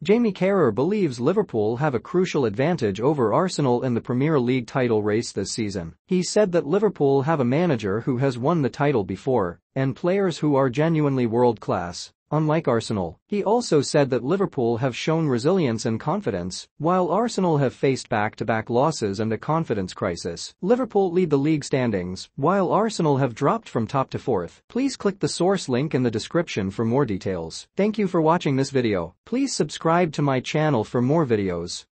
Jamie Carragher believes Liverpool have a crucial advantage over Arsenal in the Premier League title race this season. He said that Liverpool have a manager who has won the title before and players who are genuinely world-class. Unlike Arsenal, he also said that Liverpool have shown resilience and confidence, while Arsenal have faced back-to-back losses and a confidence crisis. Liverpool lead the league standings, while Arsenal have dropped from top to fourth. Please click the source link in the description for more details. Thank you for watching this video. Please subscribe to my channel for more videos.